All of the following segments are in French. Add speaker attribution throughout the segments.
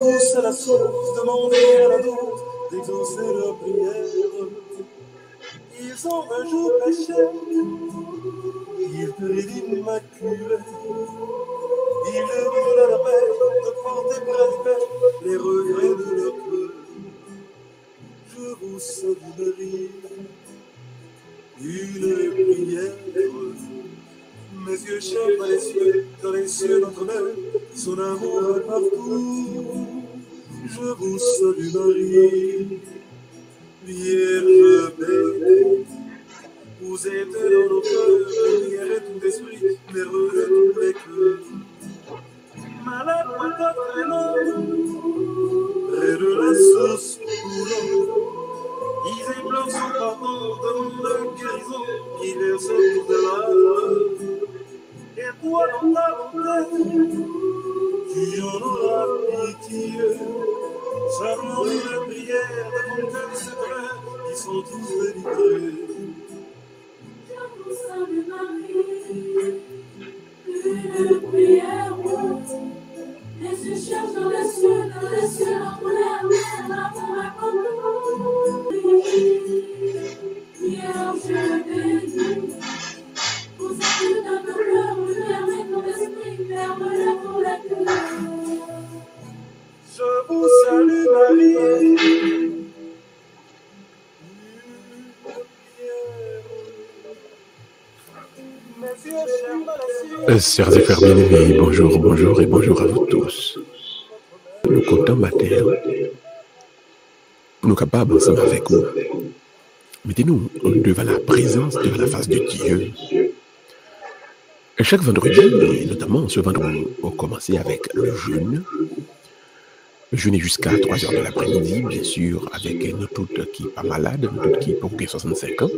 Speaker 1: à la source, demander à la douce d'exaucer leurs prières. Ils ont un jour péché, ils prient l'immaculé. Ils demandent à la paix de porter près les regrets de leur cœur. Je vous salue Marie, une prière. Mes yeux cherchent les cieux, dans les cieux mère, son amour est partout. Je vous salue Marie, Vierge belle. Vous êtes dans nos cœurs, lumière et tout esprit, merveilleux de tous les. Malade, malade, près de la source coulante. Ils implorent son pardon, demandent guérison, ils versent toutes les larmes. Et toi, dans ta bonté, tu en auras pitié. Savons les prières de ton cœur secret, ils sont tous délivrés.
Speaker 2: Je vous salue Marie, une prière Les
Speaker 1: Je vous salue Marie.
Speaker 3: Euh, Sœurs et frères bien-aimés, bonjour, bonjour et bonjour à vous tous. Nous comptons matin nous capables ensemble avec vous. Mettez-nous devant la présence, devant la face de Dieu. Chaque vendredi, et notamment ce vendredi, on commencer avec le jeûne. Jeûner jusqu'à 3 heures de l'après-midi, bien sûr, avec nous toutes qui pas malades, nous toutes qui pour 65 ans.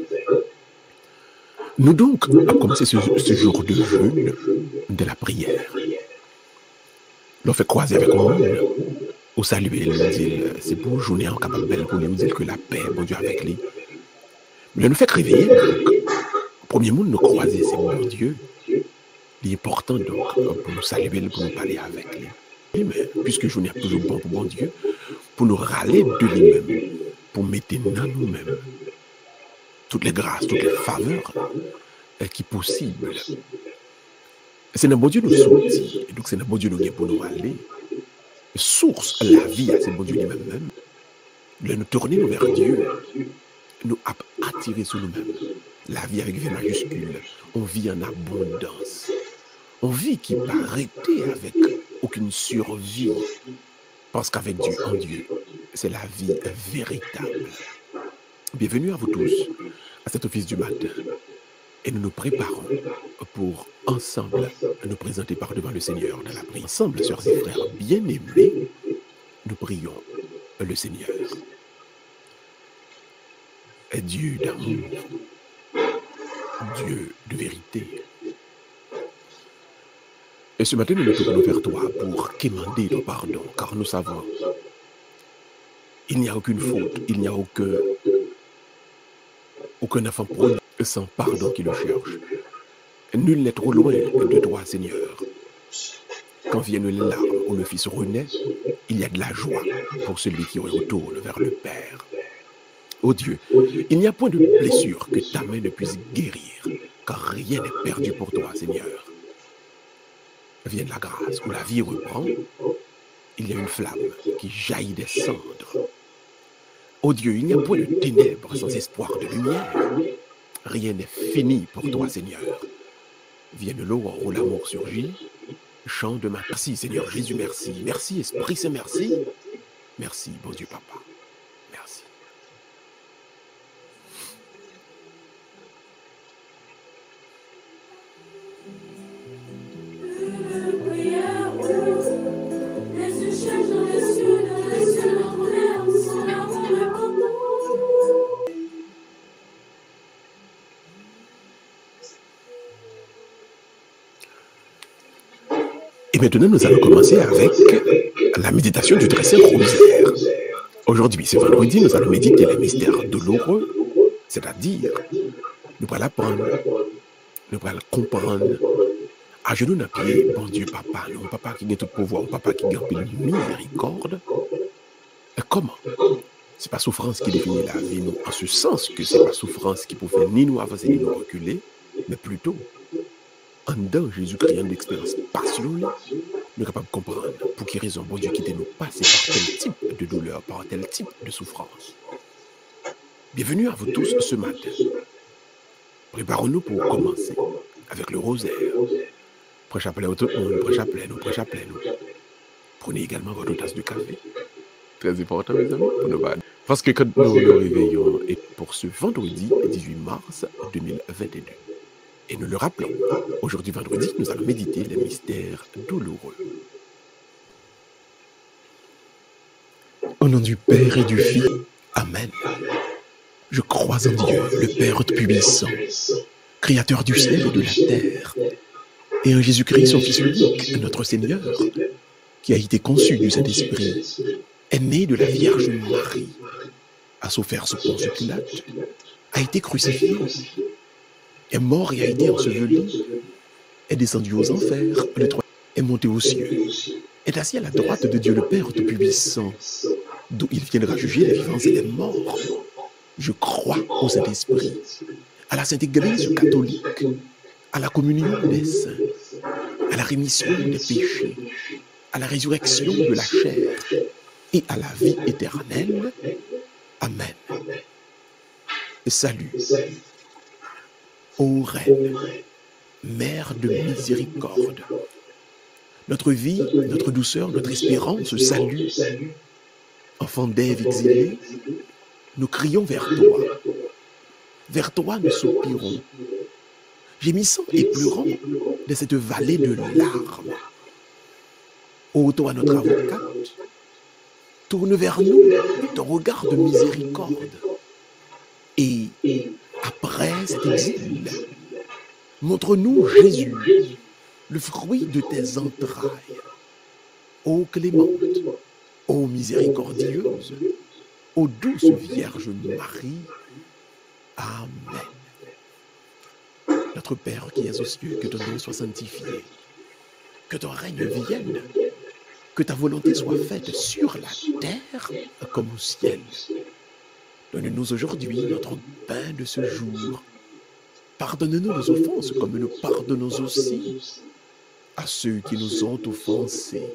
Speaker 3: Nous donc avons commencé ce, jour de jeûne de la prière. L'on fait croiser avec moi, au saluer, nous dire, c'est pour journée en capable pour nous dire que la paix, bon Dieu, avec lui. Mais nous fait réveiller, premier monde nous croiser, c'est mon Dieu. Il est important donc pour nous saluer, pour nous parler avec lui. Mais, puisque je n'ai toujours bon pour bon Dieu, pour nous râler de lui-même, pour mettre dans nous-mêmes toutes les grâces, toutes les faveurs euh, qui possibles. C'est un bon Dieu nous sortir, et donc c'est un bon Dieu nous pour nous aller. Source, la vie, c'est bon Dieu lui-même. nous tourner vers Dieu, nous attirer sur nous-mêmes. La vie avec V majuscule, on vit en abondance. On vit qui pas arrêter avec aucune survie. Parce qu'avec Dieu, en Dieu, c'est la vie véritable. Bienvenue à vous tous à cet office du matin. Et nous nous préparons pour ensemble nous présenter par devant le Seigneur dans la prière. Ensemble, sœurs et frères bien-aimés, nous prions le Seigneur. Dieu d'amour, Dieu de vérité. Et ce matin, nous nous tournons vers toi pour quémander ton pardon, car nous savons, il n'y a aucune faute, il n'y a aucun, aucun enfant prodigue sans pardon qui le cherche. Nul n'est trop loin de toi, Seigneur. Quand viennent les larmes où le Fils renaît, il y a de la joie pour celui qui retourne vers le Père. Ô Dieu, il n'y a point de blessure que ta main ne puisse guérir, car rien n'est perdu pour toi, Seigneur. Vienne la grâce où la vie reprend, il y a une flamme qui jaillit des cendres. Ô Dieu, il n'y a point de ténèbres sans espoir de lumière. Rien n'est fini pour toi, Seigneur. Vienne l'aurore où l'amour surgit. Chant de ma merci, Seigneur Jésus, merci. Merci, Esprit Saint, merci. Merci, bon Dieu, Papa. Maintenant, nous allons commencer avec la méditation du très saint. Aujourd'hui, c'est vendredi, nous allons méditer les mystères douloureux, c'est-à-dire, nous allons apprendre, nous allons comprendre, à genoux n'a pied, bon Dieu, papa, non, papa qui a tout pouvoir, papa qui a une miséricorde. Et comment? C'est pas souffrance qui définit la vie, non, en ce sens que c'est pas souffrance qui pouvait ni nous avancer ni nous reculer, mais plutôt, en dedans Jésus-Christ, une expérience passionnée, nous capables de comprendre pour quelle raison bon Dieu quitte nous passer par tel type de douleur, par tel type de souffrance. Bienvenue à vous tous ce matin. Préparons-nous pour commencer avec le rosaire. Prêche à plein tout le monde, prêche à plein, nous, prêche à plein, nous. Prenez également votre tasse de café. Très important, mes amis, pour nous Parce que quand nous nous réveillons, et pour ce vendredi 18 mars 2022, et nous le rappelons, aujourd'hui vendredi, nous allons méditer les mystères douloureux. Nom du Père et du Fils, Amen. Je crois en Dieu, le Père Tout-Puissant, Créateur du ciel et de la terre, et en Jésus-Christ, son Fils unique, notre Seigneur, qui a été conçu du Saint-Esprit, est né de la Vierge Marie, a souffert sous Ponce Pilate, a été crucifié, est mort et a été enseveli, est descendu aux enfers, le est monté aux cieux, est assis à la droite de Dieu le Père Tout-Puissant, d'où il viendra juger les vivants et les morts. Je crois au Saint-Esprit, à la Sainte Église catholique, à la communion des saints, à la rémission des péchés, à la résurrection de la chair et à la vie éternelle. Amen. Salut. Ô Reine, Mère de miséricorde, notre vie, notre douceur, notre espérance, salut. Enfant d'Ève exilée, nous crions vers toi. Vers toi nous soupirons, gémissant et pleurant de cette vallée de larmes. Ô toi, notre avocate, tourne vers nous ton regard de miséricorde. Et après cet exil, montre-nous Jésus, le fruit de tes entrailles. Ô clémente, ô miséricordieuse, ô douce Vierge Marie. Amen. Notre Père qui es aux cieux, que ton nom soit sanctifié, que ton règne vienne, que ta volonté soit faite sur la terre comme au ciel. Donne-nous aujourd'hui notre pain de ce jour. Pardonne-nous nos offenses comme nous pardonnons aussi à ceux qui nous ont offensés.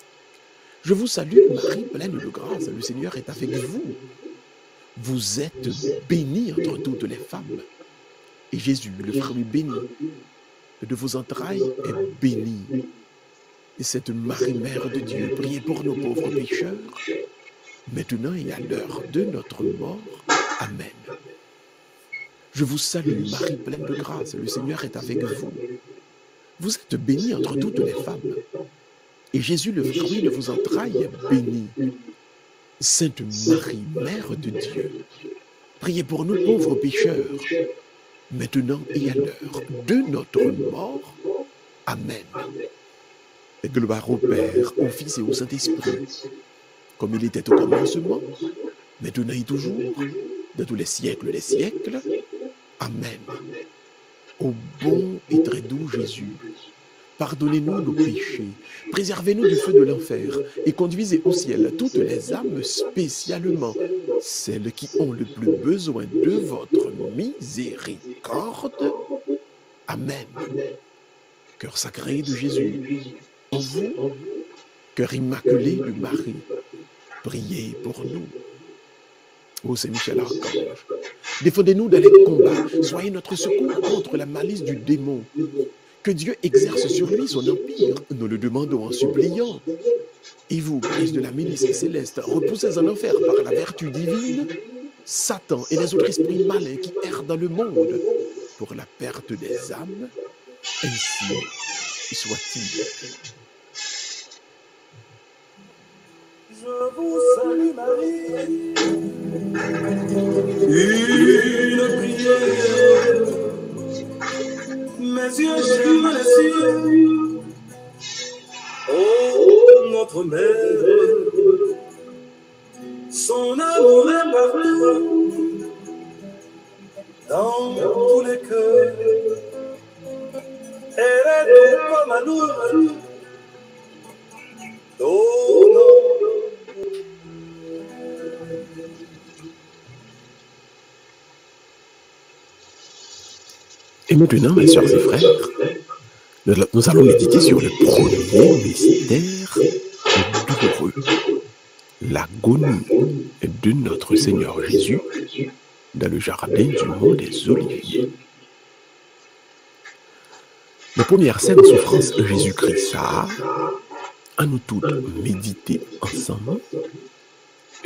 Speaker 3: Je vous salue, Marie pleine de grâce. Le Seigneur est avec vous. Vous êtes bénie entre toutes les femmes, et Jésus, le fruit béni de vos entrailles, est béni. Et cette Marie, Mère de Dieu, priez pour nos pauvres pécheurs, maintenant et à l'heure de notre mort. Amen. Je vous salue, Marie pleine de grâce, le Seigneur est avec vous. Vous êtes bénie entre toutes les femmes, et Jésus, le fruit de vos entrailles, est béni. Sainte Marie, Mère de Dieu, priez pour nous pauvres pécheurs, maintenant et à l'heure de notre mort. Amen. Et gloire au Père, au Fils et au Saint-Esprit, comme il était au commencement, maintenant et toujours, de tous les siècles des siècles. Amen. Ô bon et très doux Jésus, pardonnez-nous nos péchés, préservez-nous du feu de l'enfer et conduisez au ciel toutes les âmes, spécialement celles qui ont le plus besoin de votre miséricorde. Amen. Cœur sacré de Jésus, en vous, cœur immaculé de Marie, priez pour nous. Ô Saint Michel Archange, défendez-nous dans les combats, soyez notre secours contre la malice du démon. Que Dieu exerce sur lui son empire, nous le demandons en suppliant. Et vous, Christ de la milice céleste, repoussez en enfer par la vertu divine Satan et les autres esprits malins qui errent dans le monde pour la perte des âmes, ainsi soit-il.
Speaker 1: Je vous salue Marie. Une prière. Mes yeux cherchent les cieux. Oh, notre mère. Son amour est partout. Dans tous les cœurs. Elle est comme à nous. Donnant.
Speaker 3: Et maintenant, mes soeurs et frères, nous, allons méditer sur le premier mystère douloureux, l'agonie de notre Seigneur Jésus dans le jardin du mont des Oliviers. La première scène de souffrance Jésus-Christ a, à nous toutes, méditer ensemble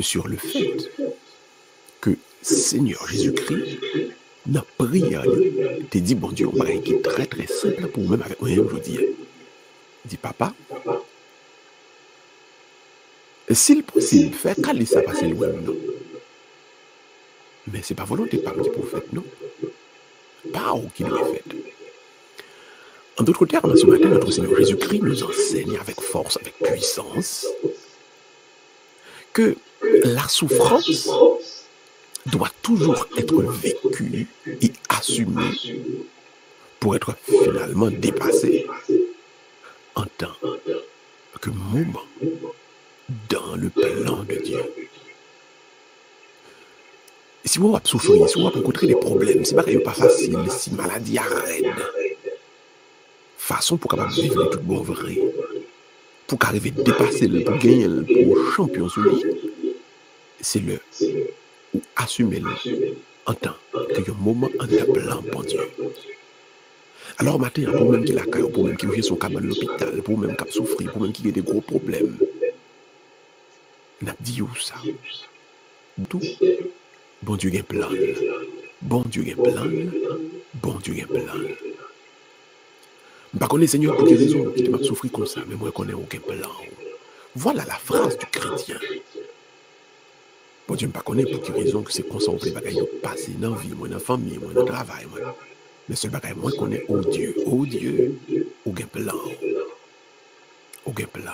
Speaker 3: sur le fait que Seigneur Jésus-Christ n'a prié, te dit, bon Dieu, on va qui très très simple pour même avec moi aujourd'hui. Il dit, papa, s'il possible, fais caler ça passer loin, non? Mais c'est pas volonté par le prophète, non? Pas au qui le fait. En d'autres termes, ce matin, notre Seigneur Jésus-Christ nous enseigne avec force, avec puissance, que la souffrance doit toujours être vécue et assumée pour être finalement dépassée en tant que moment dans le plan de Dieu. Si vous avez souffrir, si vous avez rencontré des problèmes, c'est pas facile, si maladie arrête, façon pour capable vivre tout bon vrai, pour qu'arriver à dépasser le, pour gagner le pour champion c'est le ou assumer le en tant que un moment en plan pour Dieu. Alors matin, pour même qui la caille, pour même qui vit son cabane à l'hôpital, pour même qui souffrir, pour même qui a des gros problèmes, n'a dit où ça? Tout. Bon Dieu a un plan. Bon Dieu a un plan. Bon Dieu a un plan. Je ne connais Seigneur pour quelle raison il m'a souffert comme ça, mais moi je connais aucun plan. Voilà la phrase du chrétien. Bon Dieu, je ne connais pour quelle raison que c'est comme ça fait bagaille passer dans la vie, dans la famille, dans le travail. Mais seul bagaille, moi je connais oh Dieu, oh Dieu, aucun plan. Aucun plan.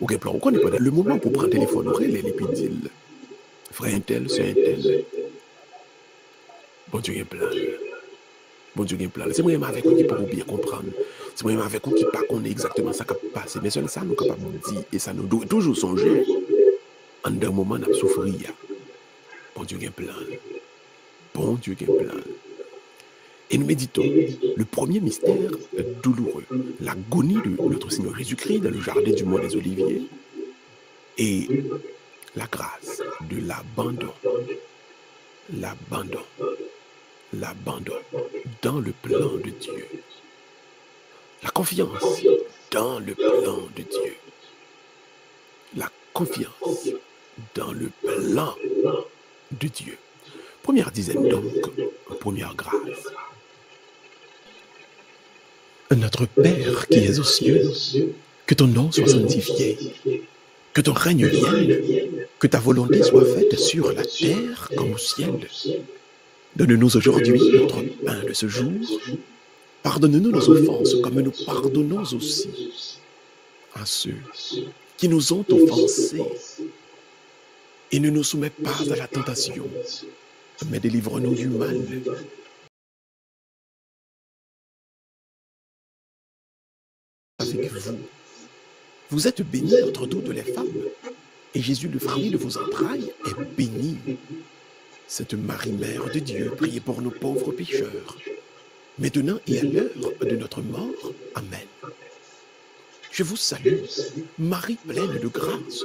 Speaker 3: Aucun plan. On connaît pas le moment pour prendre le téléphone, on relève et puis dire, frère un tel, c'est un tel. Bon Dieu, un plan. Bon Dieu, un plan. C'est moi-même avec vous qui pour bien comprendre. C'est moi-même avec vous qui pas connaît exactement ça qui passe. Mais seul ça, nous sommes capables de dire, et ça nous doit toujours songer, en un moment, nous souffrir. Bon Dieu, un plan. Bon Dieu, un plan. Et nous méditons le premier mystère douloureux, l'agonie de notre Seigneur Jésus-Christ dans le jardin du Mont des Oliviers et la grâce de l'abandon. L'abandon. L'abandon dans le plan de Dieu. La confiance dans le plan de Dieu. La confiance dans le plan de Dieu. Première dizaine donc, première grâce. Notre Père qui es aux cieux, que ton nom soit sanctifié, que ton règne vienne, que ta volonté soit faite sur la terre comme au ciel. Donne-nous aujourd'hui notre pain de ce jour. Pardonne-nous nos offenses comme nous pardonnons aussi à ceux qui nous ont offensés. Et ne nous soumets pas à la tentation, mais délivre-nous du mal. Avec vous, vous êtes bénie entre toutes les femmes, et Jésus, le fruit de vos entrailles, est béni. Cette Marie-Mère de Dieu, priez pour nos pauvres pécheurs, maintenant et à l'heure de notre mort. Amen. Je vous salue, Marie pleine de grâce.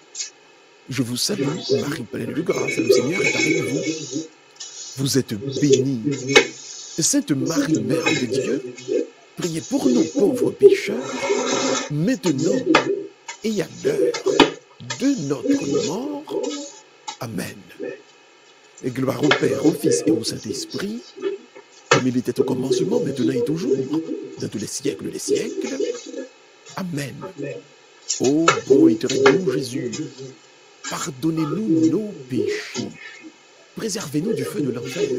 Speaker 3: Je vous salue, Marie pleine de grâce, le Seigneur est avec vous. Vous êtes bénie. Sainte Marie, Mère de Dieu, priez pour nous pauvres pécheurs, maintenant et à l'heure de notre mort. Amen. Et gloire au Père, au Fils et au Saint-Esprit, comme il était au commencement, maintenant et toujours, dans tous les siècles des siècles. Amen. Ô bon et très Jésus, pardonnez-nous nos péchés, préservez-nous du feu de l'enfer,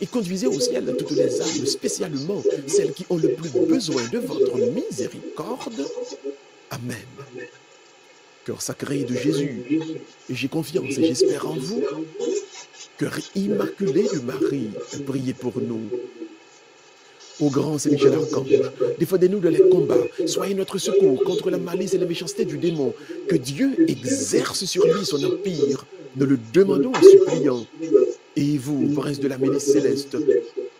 Speaker 3: et conduisez au ciel toutes les âmes, spécialement celles qui ont le plus besoin de votre miséricorde. Amen. Cœur sacré de Jésus, j'ai confiance et j'espère en vous. Cœur immaculé de Marie, priez pour nous. Ô grand Saint Michel Archange, défendez-nous de les combats. Soyez notre secours contre la malice et la méchanceté du démon. Que Dieu exerce sur lui son empire. Nous le demandons en suppliant. Et vous, prince de la milice céleste,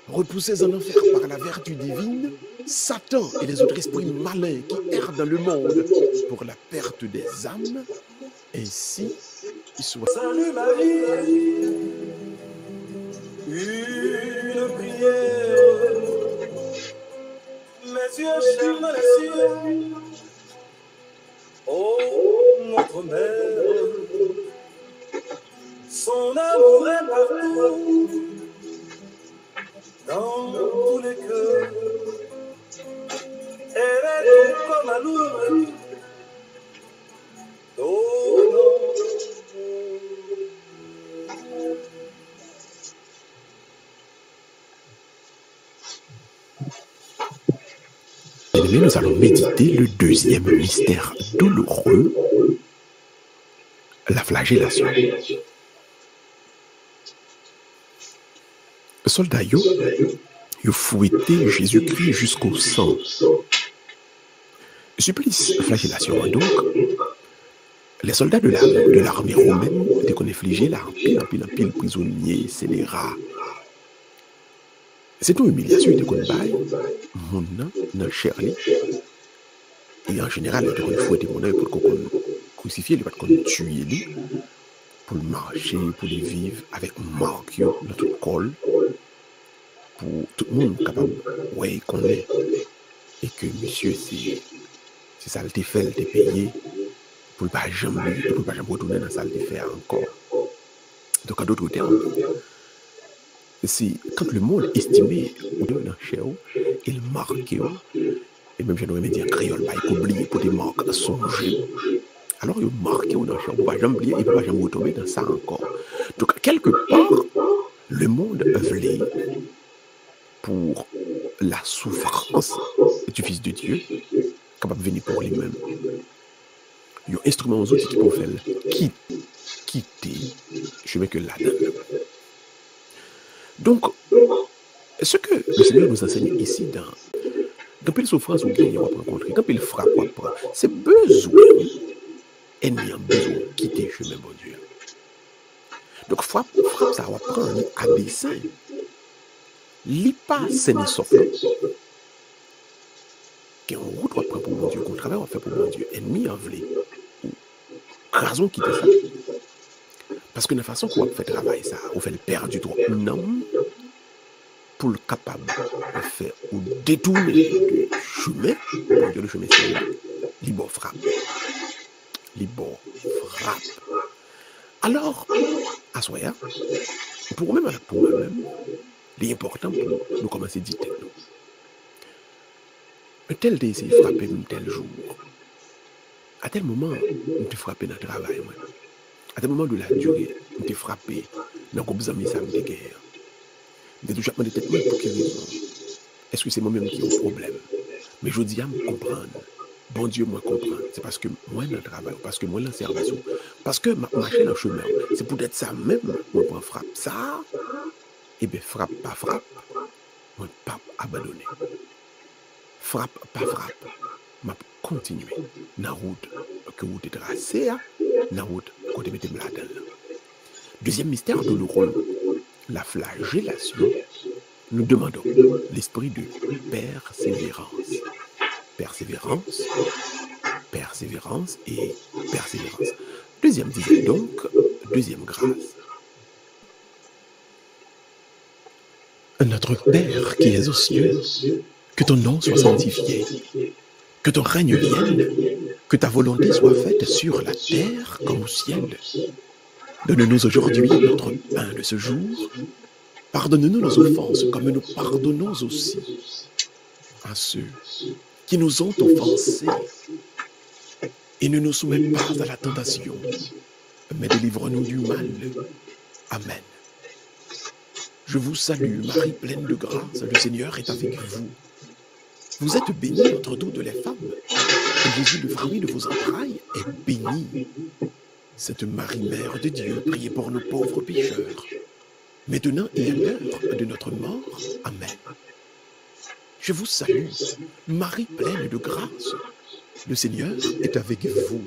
Speaker 3: repoussez en enfer par la vertu divine Satan et les autres esprits malins qui errent dans le monde pour la perte des âmes. Ainsi soit.
Speaker 1: Salut Marie, une prière. Mes yeux dans les. Oh, notre mère, son amour est partout, dans tous les cœurs. Elle est comme à l'ouvre. Oh.
Speaker 3: Nous allons méditer le deuxième mystère douloureux, la flagellation. Soldat yo, yo fouetté Jésus-Christ jusqu'au sang. Supplice, flagellation. Donc, les soldats de la- de l'armée romaine étaient qu'on infligeait la pile, en pile, prisonniers, scélérats. Se tou humilyasyon te kon bay, moun nan nan chèr li. E an jeneral, te kon fwete moun nan pou kon kon kousifye li, pat kon tuye li, pou l'marche, pou li vive, avèk mark yo nan tout kol, pou tout moun kapab wèy kon lè. E ke misye si, si sal te fel te peye, pou l'pa jambou, pou l'pa jambou tounen nan sal te fel ankor. Dok an doutre ou te anpou. C'est quand le monde estimé ou la chair, il marque, et même j'aimerais me dire créole, bah, il faut oublier pour des marques songer. Alors, il dans la chair, il ne jamais oublier, il ne pas jamais retomber dans ça encore. Donc, quelque part, le monde œuvré pour la souffrance du Fils de Dieu, capable de venir pour lui-même. Il y a un instrument aux outils qui peuvent faire quitter je mets que là Donc, ce que le Seigneur nous enseigne ici dans quand il souffrance ou bien il va rencontrer, quand il frappe, c'est besoin, ennemi a besoin de quitter le chemin, bon Dieu. Donc, frappe, frappe, ça va prendre à dessein. L'ipa, ce n'est sauf Qui en route, on prendre pour mon Dieu, qu'on travaille, on fait pour mon Dieu. Ennemi en vlé. Raison quitter ça. Parce que la façon qu'on fait travail, ça, on fait le perdre du droit. Non, pou l kapab fè ou detoune de choumen, bon diyo de choumen se li, li bon frap. Li bon frap. Alors, aswaya, pou mèm, pou mèm, li important pou nou komanse di tek nou. Mè tel de se frape mè tel joun. A tel mouman, mè te frape nan travay mè. A tel mouman de la dure, mè te frape nan koubzami sa mè te gèr. Nous toujours demandé tête pour quelle raison. Est-ce que c'est moi-même qui ai un problème? Mais je dis à me comprendre. Bon Dieu, moi comprendre. C'est parce que moi, dans le travail, parce que moi, dans la service, parce que ma marcher dans le chemin, c'est peut-être ça même, moi, pour frappe. Ça, eh bien, frappe, pas frappe, moi, pas abandonner. Frappe, pas frappe, m'a continuer dans la route que vous êtes tracée, dans la route que vous êtes là Deuxième mystère douloureux, la flagellation. Nous demandons l'esprit de persévérance persévérance, persévérance et persévérance. Deuxième disait donc, deuxième grâce. Notre Père qui es aux cieux, que ton nom soit sanctifié, que ton règne vienne, que ta volonté soit faite sur la terre comme au ciel. Donne-nous aujourd'hui notre pain de ce jour. Pardonne-nous nos offenses comme nous pardonnons aussi à ceux qui nous ont offensés. Et ne nous soumets pas à la tentation, mais délivre-nous du mal. Amen. Je vous salue, Marie pleine de grâce, le Seigneur est avec vous. Vous êtes bénie entre toutes les femmes, et Jésus, le fruit de vos entrailles, est béni. Cette Marie, Mère de Dieu, priez pour nos pauvres pécheurs, maintenant et à l'heure de notre mort. Amen. Je vous salue, Marie pleine de grâce. Le Seigneur est avec vous.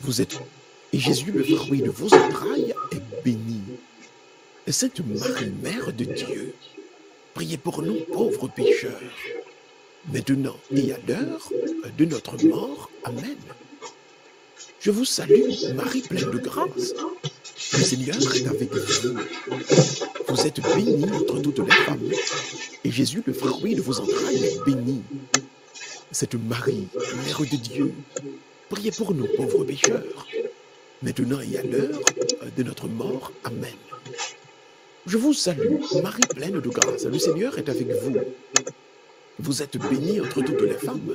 Speaker 3: Vous êtes, et Jésus, le fruit de vos entrailles, est béni. Sainte Marie, Mère de Dieu, priez pour nous pauvres pécheurs, maintenant et à l'heure de notre mort. Amen. Je vous salue, Marie pleine de grâce. Le Seigneur est avec vous. Vous êtes bénie entre toutes les femmes. Et Jésus, le fruit de vos entrailles, est béni. Cette Marie, Mère de Dieu, priez pour nous pauvres pécheurs, maintenant et à l'heure de notre mort. Amen. Je vous salue, Marie pleine de grâce. Le Seigneur est avec vous. Vous êtes bénie entre toutes les femmes.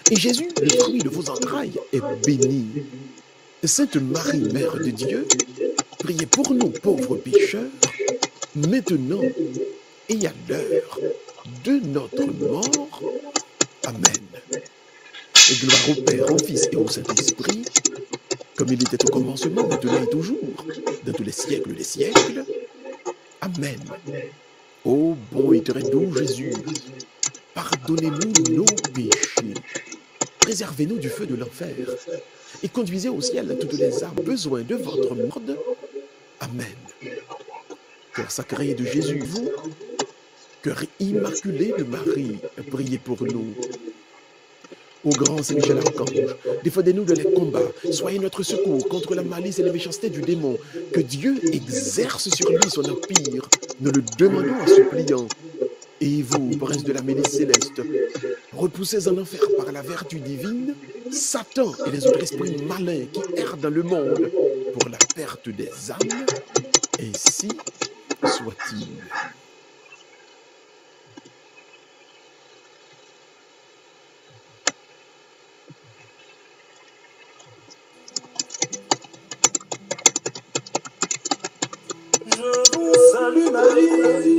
Speaker 3: et Jésus, le fruit de vos entrailles, est béni. Sainte Marie, Mère de Dieu, priez pour nous pauvres pécheurs, maintenant et à l'heure de notre mort. Amen. Et gloire au Père, au Fils et au Saint-Esprit, comme il était au commencement, maintenant et toujours, dans tous les siècles des siècles. Amen. Ô bon et très doux Jésus, pardonnez-nous nos péchés, préservez-nous du feu de l'enfer, et conduisez au ciel toutes les âmes besoin de votre mort. Amen. Cœur sacré de Jésus, vous, cœur immaculé de Marie, priez pour nous. Ô grand Saint Michel Archange, défendez-nous de les combats. Soyez notre secours contre la malice et les méchancetés du démon. Que Dieu exerce sur lui son empire. Nous le demandons en suppliant. Et vous, prince de la milice céleste, repoussez en enfer par la vertu divine Satan et les autres esprits malins qui errent dans le monde pour la perte des âmes. Ainsi soit-il.
Speaker 1: Je vous salue Marie,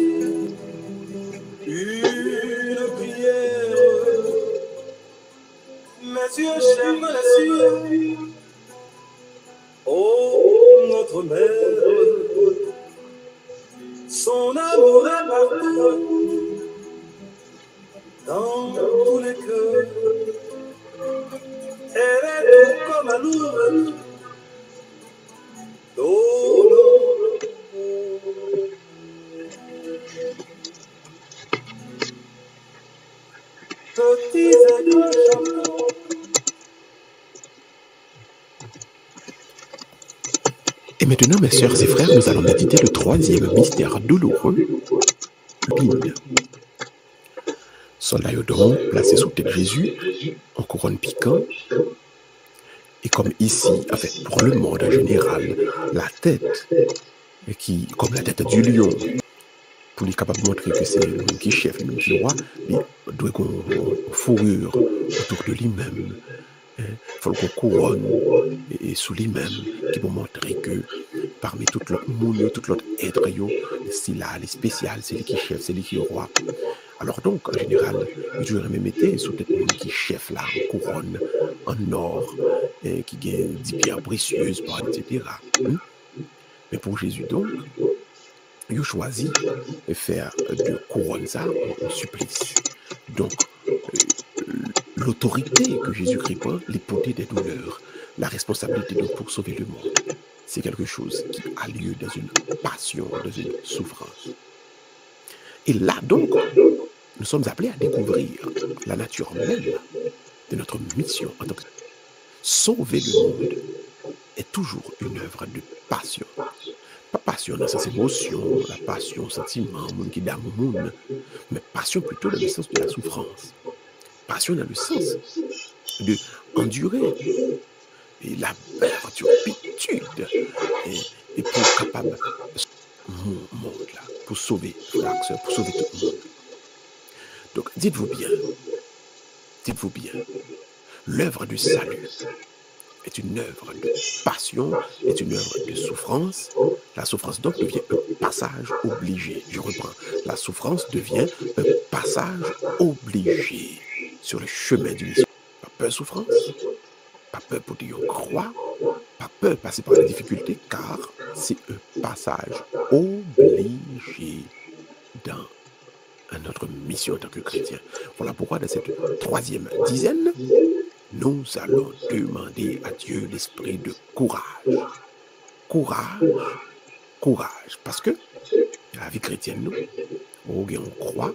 Speaker 3: nous allons méditer le troisième mystère douloureux, l'épine. Son laïodon placé sous tête Jésus, en couronne piquant, et comme ici, en fait, pour le monde en général, la tête, qui, comme la tête du lion, pour lui capable de montrer que c'est même qui chef, même qui roi, il doit une fourrure autour de lui-même. Il faut qu'on couronne et, sous lui-même, qui pour montrer que parmi tout l'autre monde, tout l'autre être, c'est là, les spécial, c'est lui qui chef, c'est lui qui est roi. Alors donc, en général, il toujours même été sous tête monde qui chef là, en couronne, en or, qui gagne 10 pierres précieuses, etc. Hein? Mais pour Jésus donc, il a choisi de faire de couronne ça en, supplice. Donc, euh, l'autorité que Jésus-Christ prend, l'épauler des douleurs, la responsabilité donc pour sauver le monde, c'est quelque chose qui a lieu dans une passion, dans une souffrance. Et là donc, nous sommes appelés à découvrir la nature même de notre mission en tant que sauver le monde est toujours une œuvre de passion. Pas passion dans ses émotions, la passion, sentiment, monde qui monde, mais passion plutôt dans le sens de la souffrance. Passion dans le sens de endurer et la turpitude et, et pour capable mon monde là, pour pour sauver tout le monde. Donc dites-vous bien, dites-vous bien, l'œuvre du salut est une œuvre de passion, est une œuvre de souffrance. La souffrance donc devient un passage obligé. Je reprends. La souffrance devient un passage obligé sur le chemin du mission. Pas peur de souffrance, pas peur pour dire croire, pas peur de passer par les difficultés, car c'est un passage obligé mission en tant que chrétien. Voilà pourquoi dans cette troisième dizaine, nous allons demander à Dieu l'esprit de courage. Courage, courage. Parce que la vie chrétienne, nous, on croit,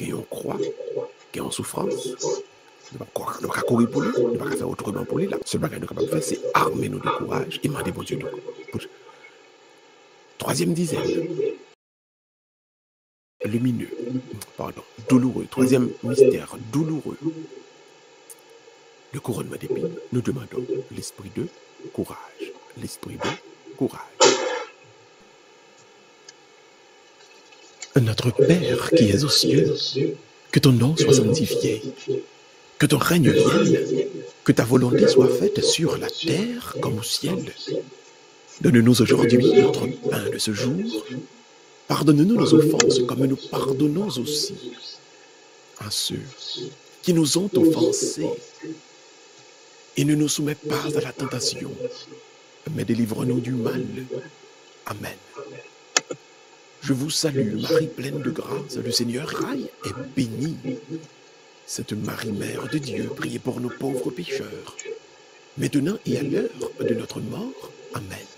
Speaker 3: on croit, en souffrance, pas ne pas courir pour lui, ne pas faire autrement pour lui. Là, ce bagage nous capable de faire, c'est armer nous de courage et demander bon Dieu. Troisième dizaine. Lumineux. Pardon. Douloureux. Troisième mystère. Douloureux. Le couronnement d'épines. Nous demandons l'esprit de courage. L'esprit de courage. Notre Père qui es aux cieux, que ton nom soit sanctifié, que ton règne vienne, que ta volonté soit faite sur la terre comme au ciel. Donne-nous aujourd'hui notre pain de ce jour. Pardonne-nous nos offenses comme nous pardonnons aussi à ceux qui nous ont offensés. Et ne nous soumets pas à la tentation, mais délivre-nous du mal. Amen. Je vous salue, Marie pleine de grâce, le Seigneur est bénie. Cette Marie, Mère de Dieu, priez pour nos pauvres pécheurs, maintenant et à l'heure de notre mort. Amen.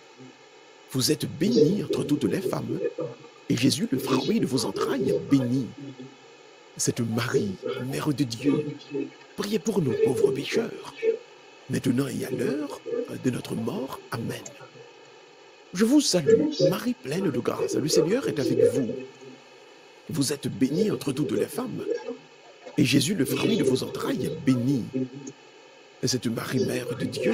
Speaker 3: Vous êtes bénie entre toutes les femmes, et Jésus, le fruit de vos entrailles, est béni. Cette Marie, Mère de Dieu, priez pour nous pauvres pécheurs, maintenant et à l'heure de notre mort. Amen. Je vous salue, Marie pleine de grâce. Le Seigneur est avec vous. Vous êtes bénie entre toutes les femmes, et Jésus, le fruit de vos entrailles, est béni. Cette Marie, Mère de Dieu,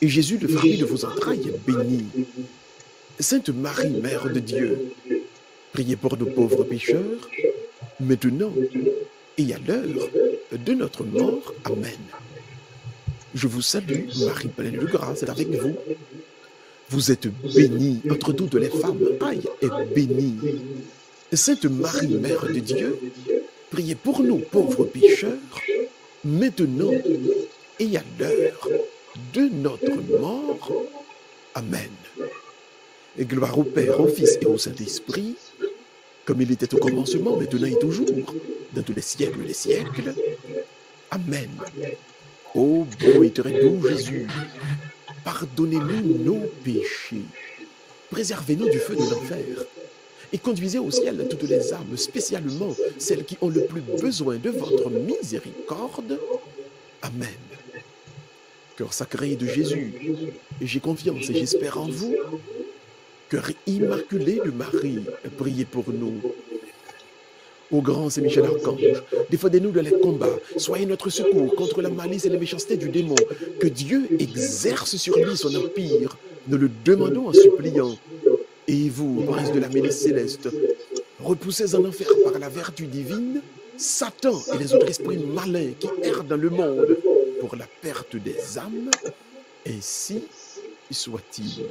Speaker 3: et Jésus, le fruit de vos entrailles, est béni. Sainte Marie, Mère de Dieu, priez pour nos pauvres pécheurs, maintenant et à l'heure de notre mort. Amen. Je vous salue, Marie pleine de grâce, est avec vous. Vous êtes bénie entre toutes les femmes. Aïe est bénie. Sainte Marie, Mère de Dieu, priez pour nous pauvres pécheurs, maintenant et à l'heure de notre mort. Amen. Et gloire au Père, au Fils et au Saint-Esprit, comme il était au commencement, maintenant et toujours, dans tous les siècles des siècles. Amen. Ô bon et très doux Jésus, pardonnez-nous nos péchés, préservez-nous du feu de l'enfer, et conduisez au ciel toutes les âmes, spécialement celles qui ont le plus besoin de votre miséricorde. Amen. Sacré de Jésus, j'ai confiance et j'espère en vous. Cœur immaculé de Marie, priez pour nous. Ô grand Saint Michel Archange, défendez-nous dans les combats, soyez notre secours contre la malice et les méchancetés du démon. Que Dieu exerce sur lui son empire, nous le demandons en suppliant. Et vous, prince de la milice céleste, repoussez en enfer par la vertu divine Satan et les autres esprits malins qui errent dans le monde. Pour la perte des âmes, ainsi soit-il.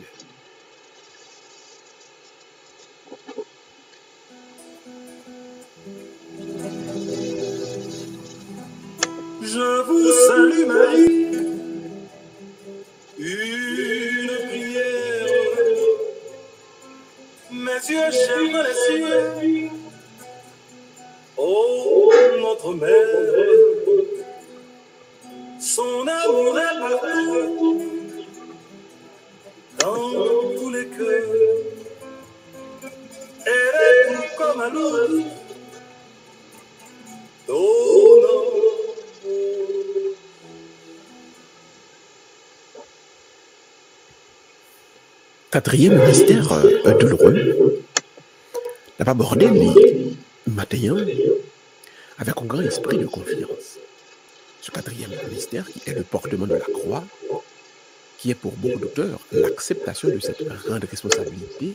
Speaker 3: Quatrième mystère douloureux. La pas abordé les matins avec un grand esprit de confiance. Ce quatrième mystère est le portement de la croix, qui est pour beaucoup d'auteurs l'acceptation de cette grande responsabilité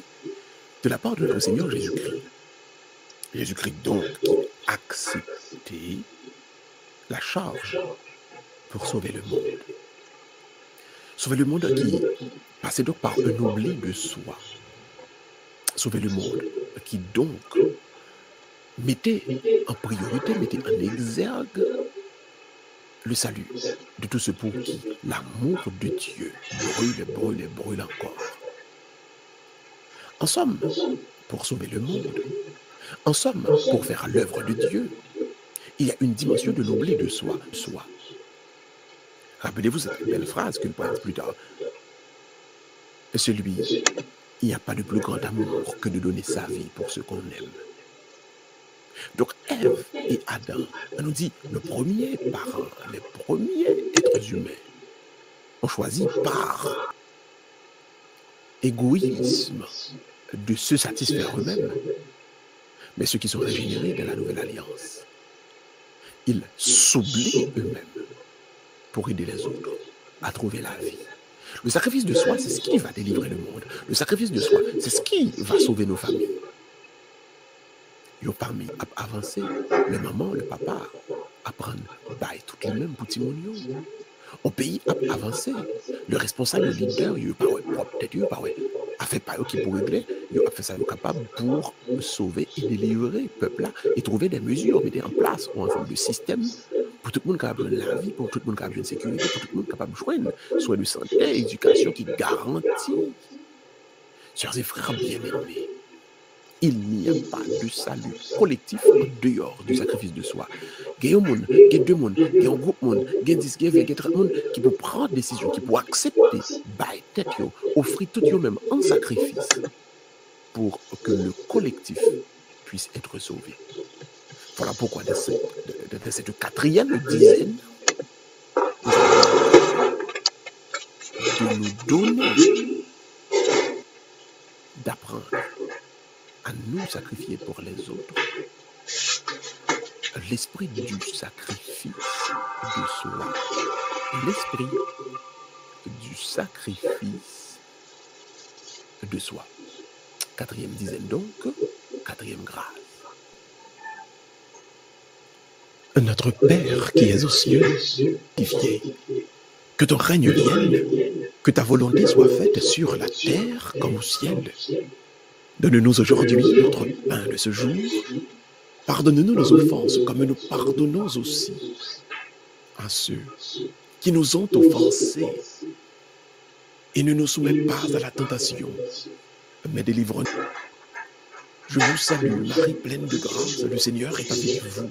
Speaker 3: de la part de notre Seigneur Jésus-Christ. Jésus-Christ donc qui a accepté la charge pour sauver le monde. Sauver le monde qui passait donc par un oubli de soi. Sauver le monde qui donc mettait en priorité, mettait en exergue le salut de tous ceux pour qui l'amour de Dieu brûle, brûle, brûle encore. En somme, pour sauver le monde, en somme, pour faire l'œuvre de Dieu, il y a une dimension de l'oubli de soi. soi. Rappelez-vous cette belle phrase qu'il pointe plus tard. Celui, il n'y a pas de plus grand amour que de donner sa vie pour ce qu'on aime. Donc Ève et Adam, on nous dit, le premier parent, les premiers êtres humains, ont choisi par égoïsme de se satisfaire eux-mêmes, mais ceux qui sont régénérés de la nouvelle alliance, ils s'oublient eux-mêmes pour aider les autres à trouver la vie. Le sacrifice de soi, c'est ce qui va délivrer le monde. Le sacrifice de soi, c'est ce qui va sauver nos familles. Yo parmi a avancé, le maman, le papa, apprennent bail toutes les mêmes petits monions. Au pays a le responsable, le leader, il pas propre tête, il pas a fait pas qui pour régler, il a fait ça capable pour sauver et délivrer le peuple là et trouver des mesures, mettre en place un ensemble de systèmes pour tout le monde capable de la vie, pour tout le monde capable de sécurité, pour tout le monde capable de joindre soins de santé, éducation qui garantit. Chers et frères bien-aimés, il n'y a pas de salut collectif en dehors du sacrifice de soi. Il y a un monde, il y a deux mondes, il y a un groupe monde, il y a 10, il y a 20, il y a 30 monde qui peut prendre des décisions, qui peut accepter, bailler tête, offrir tout yo même en sacrifice pour que le collectif puisse être sauvé. Voilà pourquoi dans cette, de cette quatrième dizaine, avons de nous donner, d'apprendre à nous sacrifier pour les autres. L'esprit du sacrifice de soi. L'esprit du sacrifice de soi. Quatrième dizaine donc, quatrième grâce. Notre Père qui es aux cieux, sanctifié, que ton règne vienne, que ta volonté soit faite sur la terre comme au ciel. Donne-nous aujourd'hui notre pain de ce jour. Pardonne-nous nos offenses comme nous pardonnons aussi à ceux qui nous ont offensés. Et ne nous soumets pas à la tentation, mais délivre-nous. Je vous salue, Marie pleine de grâce, le Seigneur est avec vous.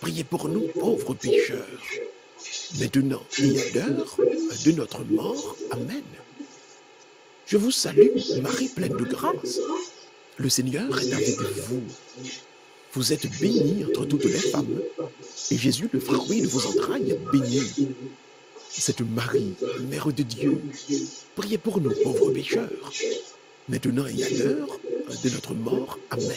Speaker 3: priez pour nous pauvres pécheurs, maintenant et à l'heure de notre mort. Amen. Je vous salue, Marie pleine de grâce. Le Seigneur est avec vous. Vous êtes bénie entre toutes les femmes, et Jésus, le fruit de vos entrailles, est béni. Cette Marie, Mère de Dieu, priez pour nous, pauvres pécheurs, maintenant et à l'heure de notre mort. Amen.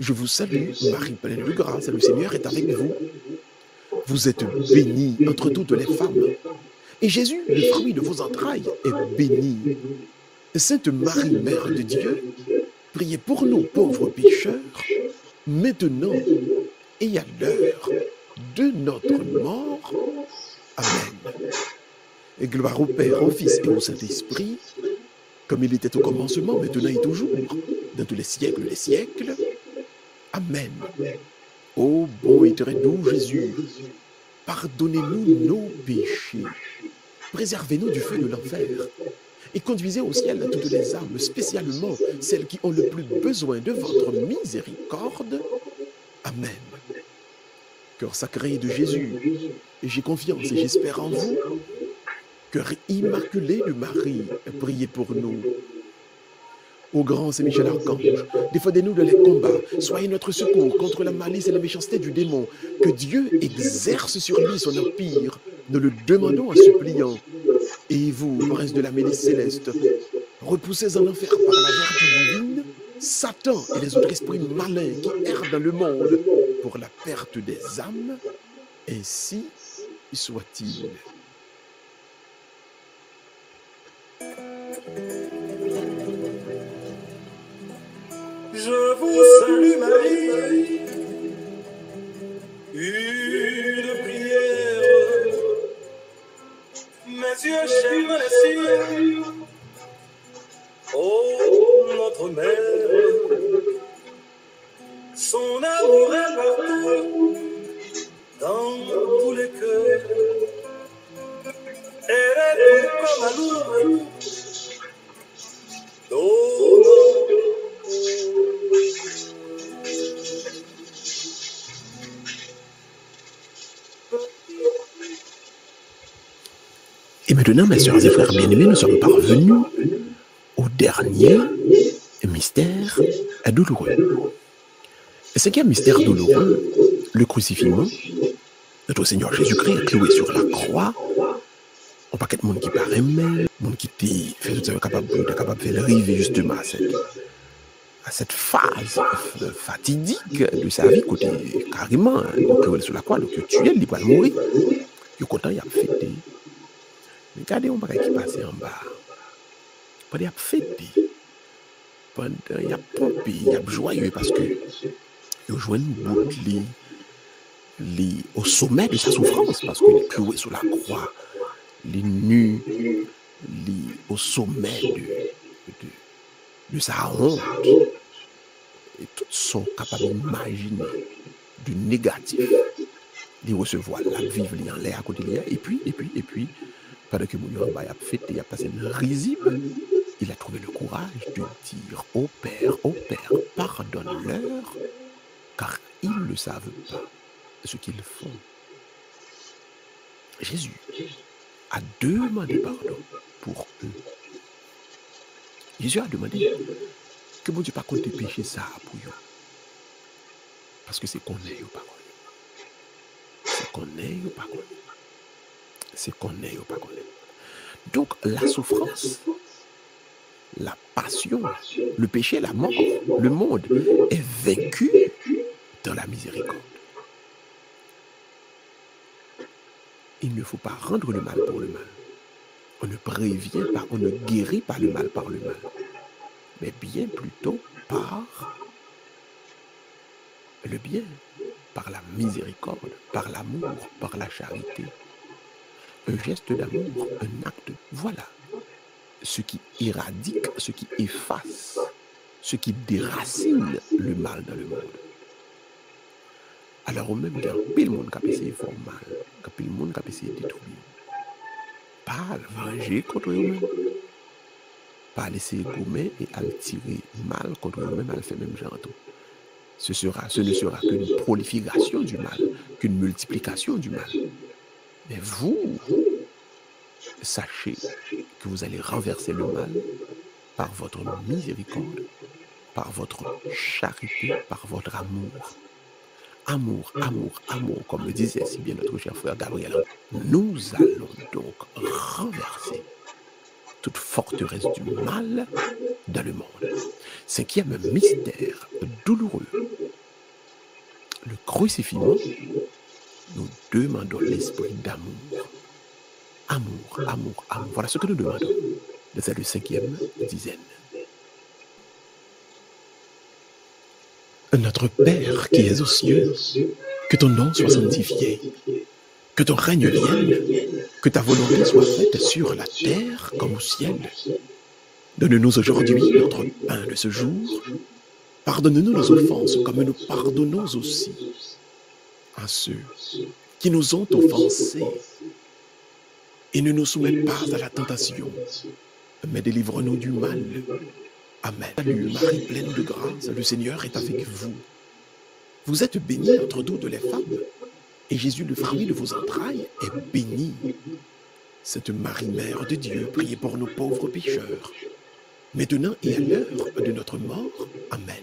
Speaker 3: Je vous salue, Marie pleine de grâce, le Seigneur est avec vous. Vous êtes bénie entre toutes les femmes, et Jésus, le fruit de vos entrailles, est béni. Sainte Marie, Mère de Dieu, priez pour nous pauvres pécheurs, maintenant et à l'heure de notre mort. Amen. Et gloire au Père, au Fils et au Saint-Esprit, comme il était au commencement, maintenant et toujours, dans tous les siècles des siècles. Amen. Ô bon et très doux Jésus, pardonnez-nous nos péchés, préservez-nous du feu de l'enfer, et conduisez au ciel toutes les âmes, spécialement celles qui ont le plus besoin de votre miséricorde. Amen. Cœur sacré de Jésus, j'ai confiance et j'espère en vous. Cœur immaculé de Marie, priez pour nous. Ô grand Saint-Michel Archange, défendez-nous de les combats, soyez notre secours contre la malice et la méchanceté du démon. Que Dieu exerce sur lui son empire, nous le demandons en suppliant. Et vous, prince de la milice céleste, repoussez en enfer par la vertu divine Satan et les autres esprits malins qui errent dans le monde pour la perte des âmes, ainsi soit-il.
Speaker 1: Vous salue Marie, mes
Speaker 3: soeurs et frères bien-aimés, nous sommes parvenus au dernier mystère douloureux. Et ce qui est un mystère douloureux, le crucifixion, notre Seigneur Jésus-Christ cloué sur la croix, on pas de monde qui paraît mais, monde qui était fait tout capable de arriver justement à cette, phase fatidique de sa vie, côté carrément, donc sur la croix, donc tué, il va mourir. Il est content, il a fêté. Gade yon bagay ki pase yon ba. Pwede yap feti. Pwede yap pompi, yap joye. Paske yon jwen bout li li o somè de sa soufrans. Paske li kloe sou la kwa. Li nu li o somè de, de, de sa honte. Et tout son kapab imagine du negatif. Li resevo la vive li an lè akote li an. Et puis, et puis, et puis pendant que mon a fait, il a passé une risible, il a trouvé le courage de dire au Père, au Père, pardonne-leur, car ils ne savent pas ce qu'ils font. Jésus a demandé pardon pour eux. Jésus a demandé que bon Dieu pas compte péché ça pour eux. Parce que c'est qu'on est ou pas C'est qu'on est ou pas C'est qu'on est ou pas Donc la souffrance, la passion, le péché, la mort, le monde est vécu dans la miséricorde. Il ne faut pas rendre le mal pour le mal. On ne prévient pas, on ne guérit pas le mal par le mal, mais bien plutôt par le bien, par la miséricorde, par l'amour, par la charité. Un geste d'amour, un acte, voilà ce qui éradique, ce qui efface, ce qui déracine le mal dans le monde. Alors, même temps, pile monde qui a essayé de faire mal, pile monde qui a essayé de détruire. Pas venger contre eux-mêmes. Pas laisser gommer et à mal contre eux-mêmes, à le faire même genre. Ce, sera, ce ne sera qu'une prolifération du mal, qu'une multiplication du mal. Mais vous, sachez que vous allez renverser le mal par votre miséricorde, par votre charité, par votre amour. Amour, amour, amour, comme le disait si bien notre cher frère Gabriel. Nous allons donc renverser toute forteresse du mal dans le monde. Cinquième mystère douloureux. Le crucifixion, nous demandons l'esprit d'amour Amour, amour, amour. Voilà ce que nous demandons de cette cinquième dizaine. Notre Père qui es aux cieux, que ton nom soit sanctifié, que ton règne vienne, que ta volonté soit faite sur la terre comme au ciel. Donne-nous aujourd'hui notre pain de ce jour. Pardonne-nous nos offenses comme nous pardonnons aussi à ceux qui nous ont offensés et ne nous soumets pas à la tentation, mais délivre-nous du mal. Amen. Salut Marie pleine de grâce, le Seigneur est avec vous. Vous êtes bénie entre toutes les femmes, et Jésus, le fruit de vos entrailles, est béni. Cette Marie, Mère de Dieu, priez pour nos pauvres pécheurs, maintenant et à l'heure de notre mort. Amen.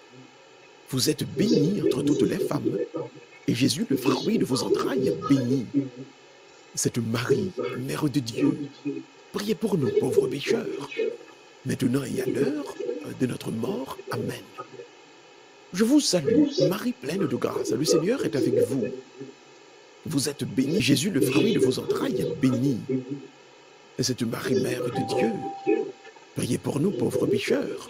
Speaker 3: Vous êtes bénie entre toutes les femmes, et Jésus, le fruit de vos entrailles, est béni cette Marie, Mère de Dieu, priez pour nous pauvres pécheurs, maintenant et à l'heure de notre mort. Amen. Je vous salue, Marie pleine de grâce, le Seigneur est avec vous. Vous êtes bénie, Jésus, le fruit de vos entrailles, est béni. Et cette Marie, Mère de Dieu, priez pour nous pauvres pécheurs,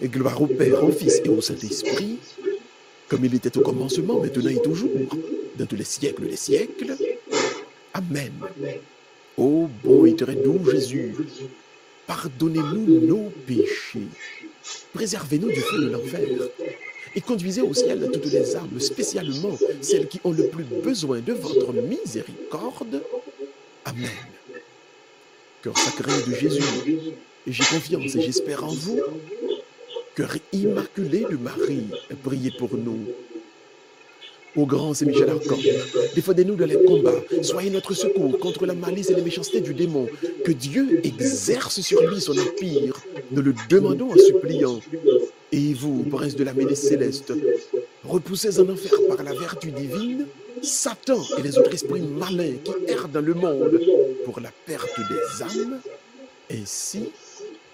Speaker 3: Et gloire au Père, au Fils et au Saint-Esprit, comme il était au commencement, maintenant et toujours, dans tous les siècles des siècles. Amen. Ô bon et très doux Jésus, pardonnez-nous nos péchés, préservez-nous du feu de l'enfer, et conduisez au ciel toutes les âmes, spécialement celles qui ont le plus besoin de votre miséricorde. Amen. Cœur sacré de Jésus, j'ai confiance et j'espère en vous. Cœur immaculé de Marie, priez pour nous. Ô grand Saint Michel Archange, défendez-nous dans les combats. Soyez notre secours contre la malice et les méchancetés du démon. Que Dieu exerce sur lui son empire. Nous le demandons en suppliant. Et vous, prince de la mêlée céleste, repoussez en enfer par la vertu divine Satan et les autres esprits malins qui errent dans le monde pour la perte des âmes. Ainsi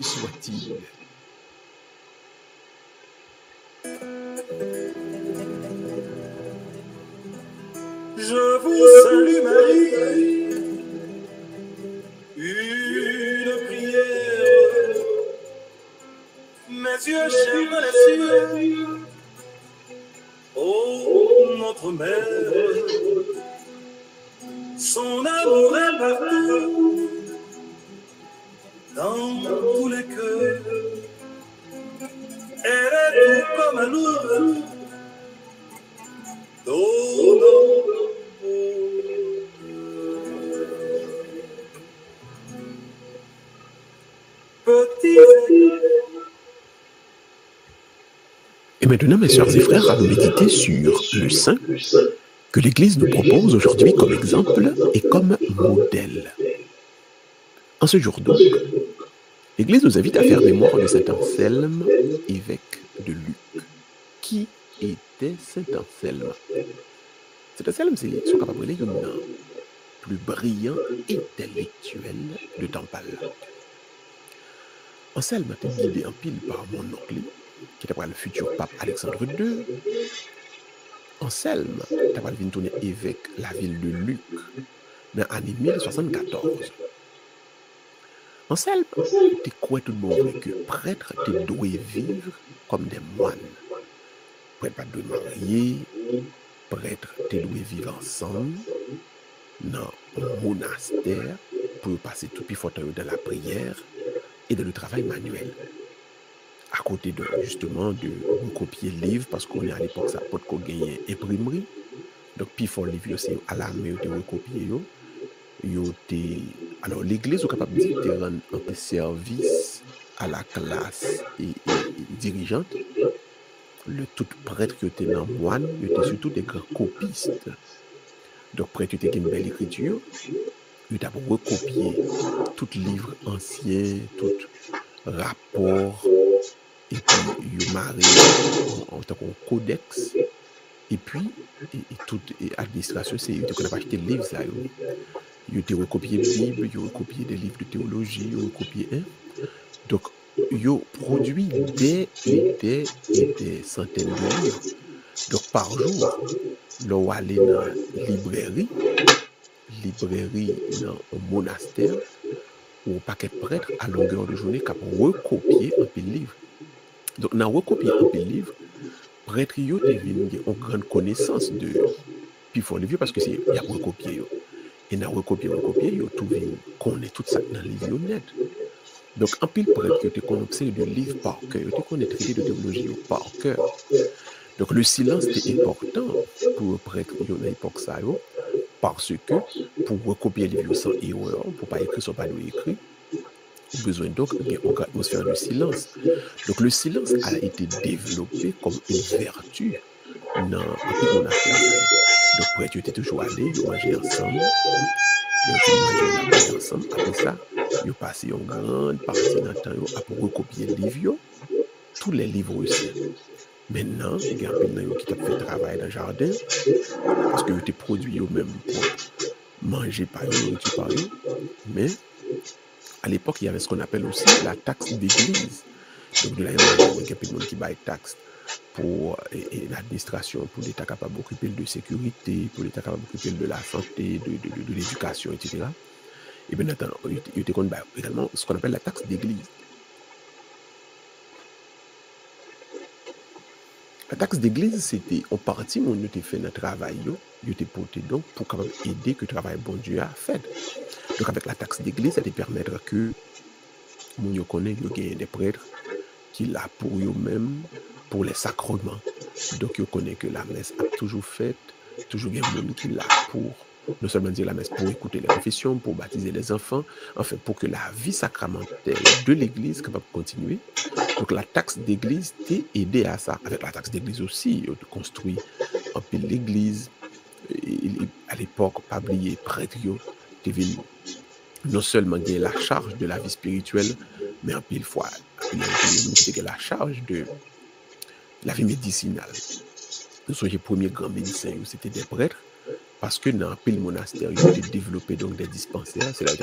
Speaker 3: soit-il. Et maintenant, mes sœurs et frères, allons méditer sur le saint que l'Église nous propose aujourd'hui comme exemple et comme modèle. En ce jour donc, l'Église nous invite à faire mémoire de Saint Anselme, évêque de Luc. Qui était Saint Anselme? Saint Anselme, c'est ce qu'on appelle le plus brillant intellectuel de Tampal. Anselme a été guidé en pile par mon oncle, ki tapal futur pape Alexandre II, Anselme tapal vin toune evèk la vil de Luc nan ane 1074. Anselme te kouè tout bon vè ke prètre te douè vivre kom de mwan. Prètre pa douè marye, prètre te douè vivre ansan, nan monaster pou yo pase tout pi fote yo dan la priyer e dan le travay manuel. à côté de, justement de recopier le livre parce qu'on est à l'époque ça porte qu'on gagne imprimerie. Donc puis faut livre c'est à l'armée de recopier yo. Yo te alors l'église est capable de rendre un peu service à la classe et, et, et dirigeante. Le tout prêtre qui était dans moine il était surtout des grands copistes. Donc prêtre était une belle écriture. Il a recopié tout livre ancien tout rapport epi yon mare an takon kodeks, epi tout administrasyon se yon te kon apakite liv sa yon. Yon te rekopye bib, yon rekopye de liv de teoloji, yon rekopye en. Dok, yon prodwi de, de, de santen de liv. Dok, par jour, lò wale nan libreri, libreri nan monaster, ou paket pretre a longeur de jouni kap rekopye anpil liv. Peu. Donc, dans recopier un peu livre, prêtre te vin gen une grande connaissance de le vieux parce c'est y a recopié. Et dans recopier recopier yo tout vin connaît tout ça dans le livre yo net. Donc en pile prêtre te connaît de livre par cœur, yo te connaît traité de théologie par cœur. Donc le silence était important pour prêtre ça, parce que pour recopier les livres sans erreur, pour pas écrire sur pas Ou bezwen donc gen yon atmosfère de silans. Donc le silans a ite devlopé kom yon vertu nan apik yon aflase. Donc pou ete yon te toujou ale, yon manje ansam. Yon manje ansam, apou sa, yon pase yon grande parti nan tan yon apou rekopye liv yo. Tout le liv russi. Menan, gen apil nan yon ki tap fè travay nan jardin. Paske yon te prodwi yo menm pou manje par yon, yon ti par yon. Men, à l'époque, il y avait ce qu'on appelle aussi la taxe d'église. Donc, il y a un peu de monde qui baille taxe pour l'administration, pour l'État capable d'occuper de sécurité, pour l'État capable d'occuper de la santé, de, l'éducation, etc. Et bien, il y a également ce qu'on appelle la taxe d'église. La taxe d'église, c'était en partie où était fait notre travail, il était porté donc pour aider que le travail bon Dieu a fait. Donc avec la taxe d'église, ça te permettre que nous connaissons des prêtres qui l'a pour eux-mêmes, pour les sacrements. Donc, ils connaissent que la messe a toujours fait, toujours des gens qui l'a pour non seulement dire la messe pour écouter les confessions, pour baptiser les enfants, enfin pour que la vie sacramentelle de l'Église capable de continuer. Donc la taxe d'église t'a aidé à ça. Avec la taxe d'église aussi, on construit un peu l'église. À l'époque, pas oublier, prêtre, non seulement gagner la charge de la vie spirituelle, mais en pile fois, c'était la charge de la vie médicinale. Nous sommes les premiers grands médecins, c'était des prêtres, parce que dans le monastère, ils ont développé donc des dispensaires, c'est là qu'ils